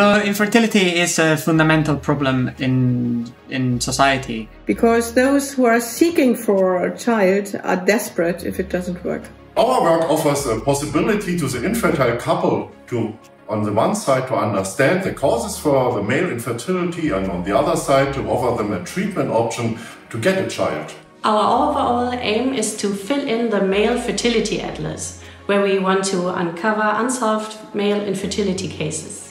So infertility is a fundamental problem in in society because those who are seeking for a child are desperate if it doesn't work. Our work offers a possibility to the infertile couple to on the one side to understand the causes for the male infertility and on the other side to offer them a treatment option to get a child. Our overall aim is to fill in the male fertility atlas, where we want to uncover unsolved male infertility cases.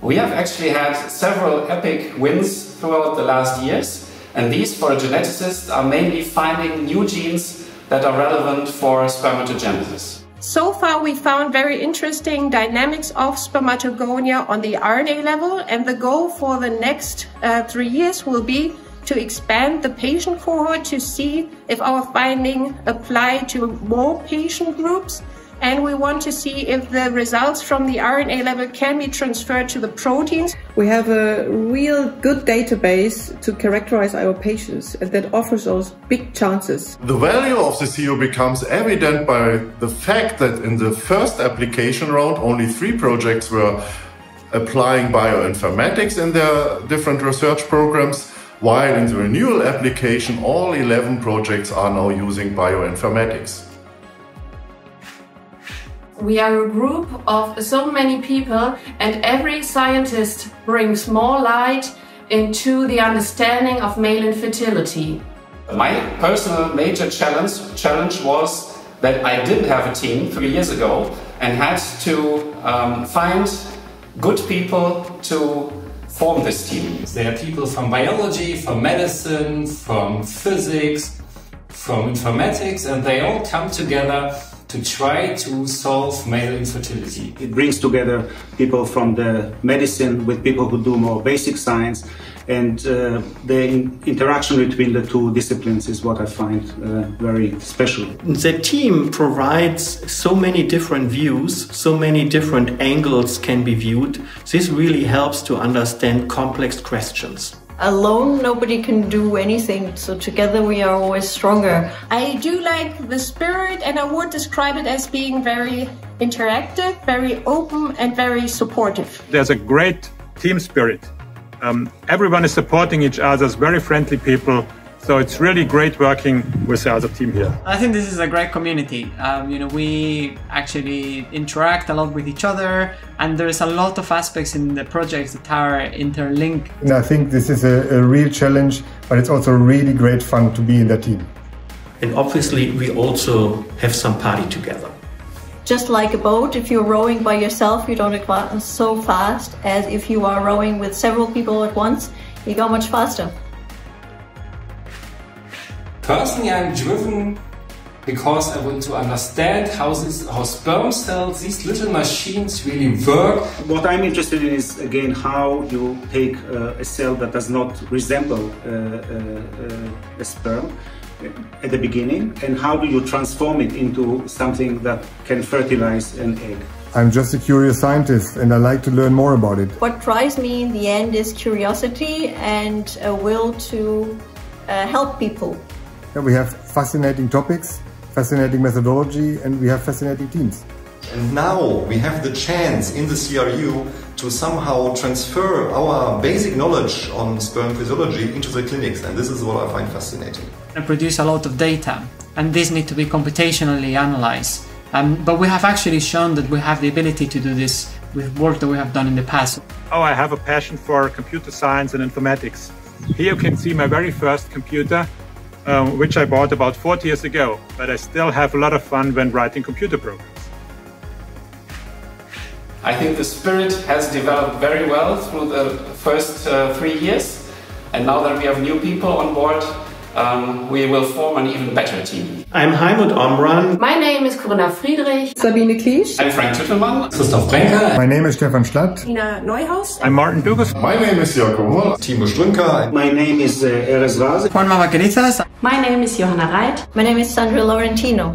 We have actually had several epic wins throughout the last years, and these for a geneticist are mainly finding new genes that are relevant for spermatogenesis. So far, we found very interesting dynamics of spermatogonia on the RNA level, and the goal for the next uh, three years will be to expand the patient cohort to see if our finding apply to more patient groups and we want to see if the results from the RNA level can be transferred to the proteins. We have a real good database to characterize our patients and that offers us big chances. The value of the CO becomes evident by the fact that in the first application round only three projects were applying bioinformatics in their different research programs, while in the renewal application all 11 projects are now using bioinformatics. We are a group of so many people, and every scientist brings more light into the understanding of male infertility. My personal major challenge, challenge was that I didn't have a team three years ago and had to um, find good people to form this team. There are people from biology, from medicine, from physics, from informatics, and they all come together to try to solve male infertility. It brings together people from the medicine with people who do more basic science and uh, the in interaction between the two disciplines is what I find uh, very special. The team provides so many different views, so many different angles can be viewed. This really helps to understand complex questions. Alone, nobody can do anything, so together we are always stronger. I do like the spirit, and I would describe it as being very interactive, very open, and very supportive. There's a great team spirit. Um, everyone is supporting each other, very friendly people. So it's really great working with the other team here. I think this is a great community. Um, you know, we actually interact a lot with each other, and there's a lot of aspects in the projects that are interlinked. And I think this is a, a real challenge, but it's also really great fun to be in that team. And obviously, we also have some party together. Just like a boat, if you're rowing by yourself, you don't advance so fast as if you are rowing with several people at once, you go much faster. Personally, I'm driven because I want to understand how this, how sperm cells, these little machines really work. What I'm interested in is again how you take uh, a cell that does not resemble uh, uh, a sperm at the beginning and how do you transform it into something that can fertilize an egg. I'm just a curious scientist and I like to learn more about it. What drives me in the end is curiosity and a will to uh, help people. Yeah, we have fascinating topics, fascinating methodology, and we have fascinating teams. And now we have the chance in the CRU to somehow transfer our basic knowledge on sperm physiology into the clinics, and this is what I find fascinating. And produce a lot of data, and these need to be computationally analyzed. Um, but we have actually shown that we have the ability to do this with work that we have done in the past. Oh, I have a passion for computer science and informatics. Here you can see my very first computer um, which I bought about 40 years ago, but I still have a lot of fun when writing computer programs. I think the spirit has developed very well through the first uh, three years, and now that we have new people on board, um, we will form an even better team. I'm Heimut Omran. My name is Corinna Friedrich. Sabine Kliesch. I'm Frank Tüttelmann. Christoph Brenker. My name is Stefan Schlatt. Ina Neuhaus. I'm Martin Dugas. My name is Jörg Hummel. Timo Strünker. My name is uh, Erez Rase. Juan Mavaquerizas. My name is Johanna Reit. My name is Sandra Laurentino.